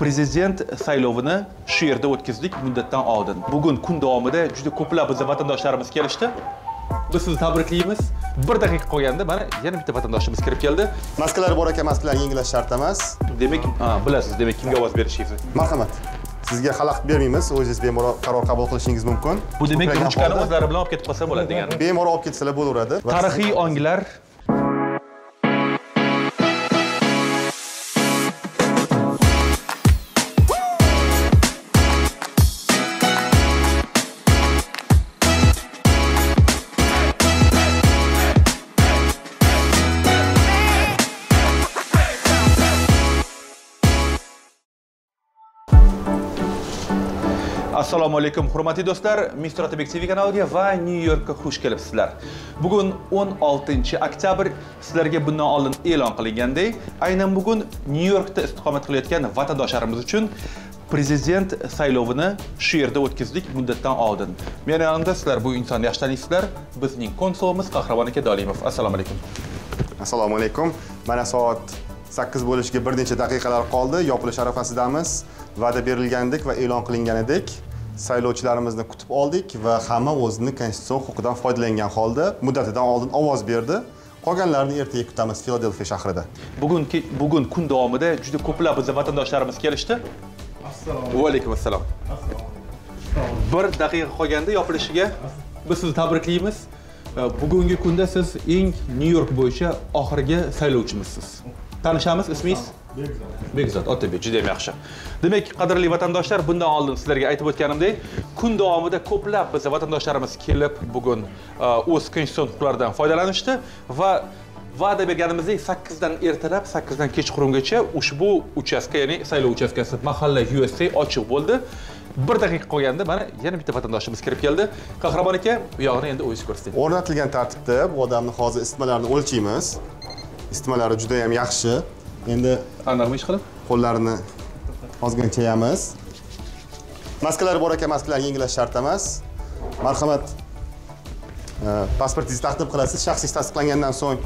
prezident saylovini shu yerda o'tkazdik muddatdan oldin. Bugun kun davomida juda ko'plab bizni vatandoshlarimiz kelishdi. Biz sizni tabriklaymiz bir daqiqa qolganda mana yana bitta vatandoshimiz kirib keldi. Maskalar bor ekan maskalarni yengillash shart emas. Demak bilasiz demak kimga ovoz berishingizni? Marhamat. Sizga xalaqit bermaymiz o'zingiz bemalol qaror qabul qilishingiz mumkin. Bu demak ruchkani o'zlari bilan olib ketib qolsa bo'ladi degani. Bemalol olib ketsalar bo'laveradi. Tarixiy onglar assalomu alaykum hurmatli do'stlar. Mister otabek tv kanaliga va nyu yorkka xush kelibsizlar. Bugun 16 oktyabr sizlarga bundan oldin e'lon qilingandek aynan bugun nyu yorkda istiqomat qilayotgan vatandoshlarimiz uchun prezident saylovini shu yerda o'tkazdik muddatdan oldin. Meni yonimda sizlar bu insonni yaxshi taniysizlar bizning konsulimiz qahramon aka dolimov assalomu alaykum. Assalomu alaykum. Mana soat sakkiz bo'lishiga bir necha daqiqalar qoldi. Yopilish arafasidamiz va'da berilgandek va e'lon qilinganidek saylovchilarimizni kutib oldik va hamma o'zini konstitutsion huquqidan foydalangan holda muddatidan oldin ovoz berdi. Qolganlarini ertaga kutamiz filadelfiya shahrida. Bugun bugun kun davomida juda ko'plab bizni vatandoshlarimiz kelishdi. Va alaykum. Assalom bir daqiqa qolganda yopilishiga biz sizni tabriklaymiz bugungi kunda siz eng nyu york bo'yicha oxirgi saylovchimizsiz tanishamiz ismingiz? Bekzod otabek juda yam yaxshi. Demak qadrli vatandoshlar bundan oldin sizlarga aytib o'tganimdek kun davomida ko'plab biz vatandoshlarimiz kelib bugun uh, o'z konstitutsion huquqlaridan foydalanishdi va va'da berganimizdek sakkizdan ertalab sakkizdan kechqurungacha ushbu uchastka ya'ni saylov uchastkasi mahalla usa ochiq bo'ldi. Bir daqiqa qolganda mana yana bitta vatandoshimiz kirib keldi. Qahramon aka bu yog'ini endi o'zingiz ko'rsating o'rnatilgan tartibda bu odamni hozir isitmalarini o'lchaymiz. Isitmalari juda ham yaxshi. Endi anaqa ish qilib? qo'llarini ozgina chayamiz maskalar bor ekan maskalarni yengillash shart emas marhamat pasportingizni taqdim qilasiz. Shaxsingiz tasdiqlangandan so'ng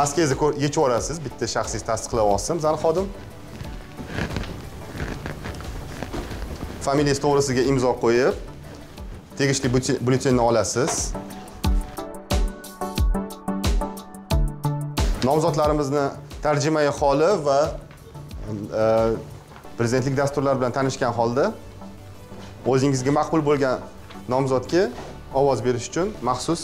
maskangizni yechib yuborasiz. Bitta shaxsingiz tasdiqlab olsin bizani xodim. Familiyangiz to'g'risiga imzo qo'yib tegishli byulleten- byulletenni olasiz nomzodlarimizni tarjimai holi va e, prezidentlik dasturlari bilan tanishgan holda o'zingizga maqbul bo'lgan nomzodga ovoz berish uchun maxsus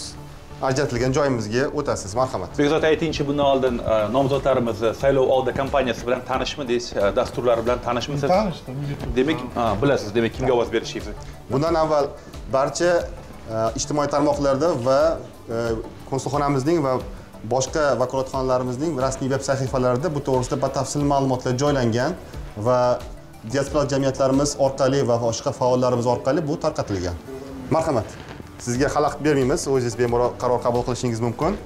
ajratilgan joyimizga o'tasiz. Marhamat. Bekzod aytingchi bundan oldin uh, nomzodlarimizni saylov oldi kompaniyasi bilan tanishmidingiz dasturlari bilan tanishmisiz tanishdim demak bilasiz demak kimga ovoz berishingizni bundan avval barcha e, ijtimoiy tarmoqlarda va e, konsulxonamizning va boshqa vakolatxonalarimizning rasmiy veb sahifalarida bu to'g'risida batafsil ma'lumotlar joylangan va diaspora jamiyatlarimiz orqali va boshqa faollarimiz orqali bu tarqatilgan. Marhamat. Sizga xalaqit bermaymiz. O'zingiz bemalol qaror qabul qilishingiz mumkin.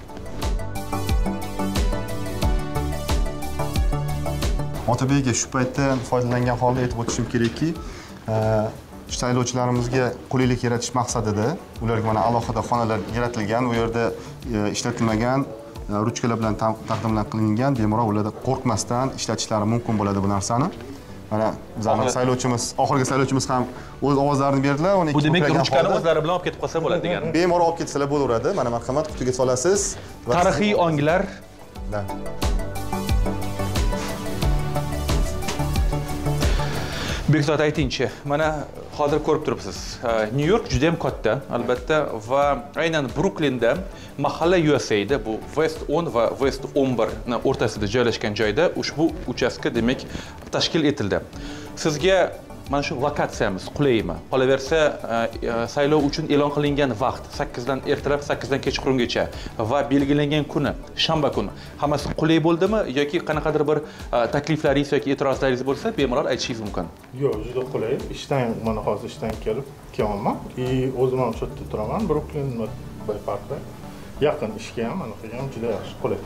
Otabek aka shu paytda foydalangan holda aytib o'tishim kerakki e, saylovchilarimizga qulaylik yaratish maqsadida ularga mana alohida xonalar yaratilgan u yerda e, ishlatilmagan ruchkalar bilan taqdimlan qilingan. Bemalol ularda qo'rqmasdan ishlatishlari mumkin bo'ladi bu narsani. Mana bizani saylovchimiz oxirgi saylovchimiz ham o'z ovozlarini berdilar o'n bu demak ruchkani o'zlari bilan olib ketib qolsa bo'ladi degani bemalol olib ketsalar bo'laveradi. Mana marhamat qutiga solasiz. Tarixiy onglar bekzod aytingchi mana hozir ko'rib turibsiz. Nyu york juda yam katta albatta va aynan bruklinda mahalla usada bu west 10 va west 11 ni o'rtasida joylashgan joyda ushbu uchastka demak tashkil etildi. Sizga mana shu lokatsiyamiz qulaymi? Qolaversa e, e, saylov uchun e'lon qilingan vaqt sakkizdan ertalab sakkizdan kechqurungacha va belgilangan kuni shanba kuni. Hammasi qulay bo'ldimi yoki qanaqadir bir e, takliflaringiz yoki e'tirozlaringiz bo'lsa bemalol aytishingiz mumkin. Yo'q juda qulay. Ishdan mana hozir ishdan kelib kelyapman и o'zim ham shu yerda turaman bruklin bay parkda. Yaqin ishga ham anaqaga ham juda yaxshi qulay.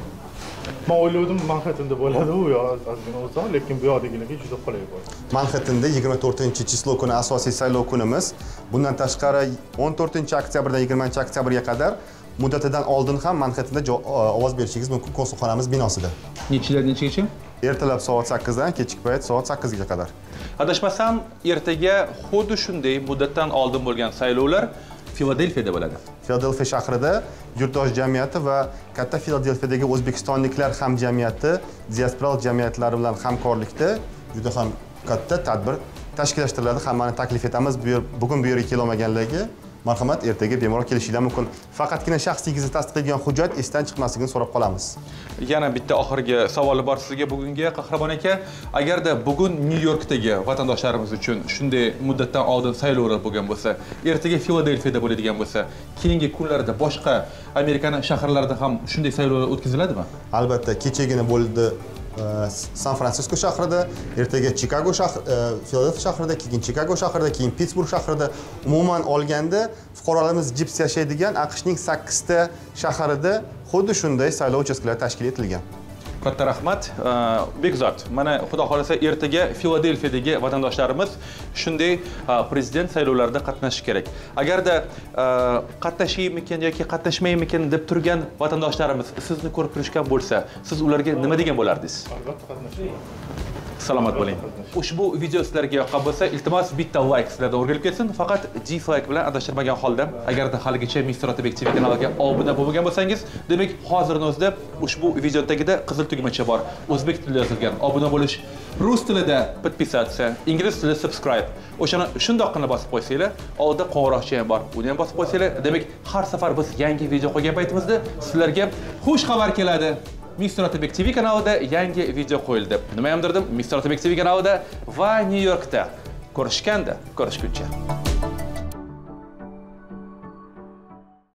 Man o'ylovdim manxettenda bo'ladi u yoq ozgina uzoq lekin bu yoqdagilarga juda qulay bo'ldi. Manxettenda 24 chislo kuni asosiy saylov kunimiz. Bundan tashqari 14 oktyabrdan 20 oktyabrga qadar muddatidan oldin ham manxettenda jo- ovoz berishingiz mumkin konsulxonamiz binosida. Nechidan nechagacha ertalab soat sakkizdan kechki payt soat sakkizga qadar. Adashmasam ertaga xuddi shunday muddatdan oldin bo'lgan saylovlar filadelfiyada bo'ladi. Filadelfiya shahrida yurtdosh jamiyati va katta filadelfiyadagi o'zbekistonliklar hamjamiyati diasporalik jamiyatlari bilan hamkorlikda juda ham katta tadbir tashkillashtiriladi. Hammani taklif etamiz. Bu yer bugun bu yerga kelolmaganlarga marhamat ertaga bemalol kelishinglar mumkin. Faqatgina shaxsiyingizni tasdiqlaydigan hujjat esdan chiqmasligini so'rab qolamiz. Yana bitta oxirgi savoli bor sizga bugungi qahramon aka. Agarda bugun nyu yorkdagi vatandoshlarimiz uchun shunday muddatdan oldin saylovlar bo'lgan bo'lsa ertaga filadelfiyada bo'ladigan bo'lsa keyingi kunlarda boshqa amerikani shaharlarida ham shunday saylovlar o'tkaziladimi? Albatta kechagina bo'ldi san fransisko shahrida ertaga chikago shahri filadelfiya shahrida keyin chikago shahrida keyin pittsburg shahrida umuman olganda fuqarolarimiz jips yashaydigan aqshning sakkizta shaharida xuddi shunday saylov uchastkalari tashkil etilgan. Katta rahmat. Bekzod mana xudo xohlasa ertaga filadelfiyadagi vatandoshlarimiz shunday prezident saylovlarida qatnashishi kerak. Agarda e, qatnashaymikin yoki qatnashmaymikin deb turgan vatandoshlarimiz sizni ko'rib turishgan bo'lsa siz ularga nima degan bo'lardingiz? Albatta qatnashing salomat bo'ling. Ushbu video sizlarga yoqqan bo'lsa iltimos bitta layk sizlarda o'rgilib ketsin. Faqat dislike bilan adashtirmagan holda agarda haligacha mister otabek tv kanaliga obuna bo'lmagan bo'lsangiz demak hozirni o'zida ushbu video tagida qizil tugmacha bor. O'zbek tilida yozilgan obuna bo'lish rus tilida подписаться ingliz tilida subscribe. O'shani shundoqqina bosib qo'ysanglar oldida qo'ng'iroqcha ham bor. Uni ham bosib qo'ysanglar demak har safar biz yangi video qo'ygan paytimizda sizlarga xush xabar keladi. Mister Otabek TV kanalida yangi video qo'yildi. Nima ham Mr. Mister Otabek TV kanalida va Nyu Yorkda. Ko'rishganda, ko'rishguncha.